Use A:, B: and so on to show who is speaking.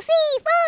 A: 睡风。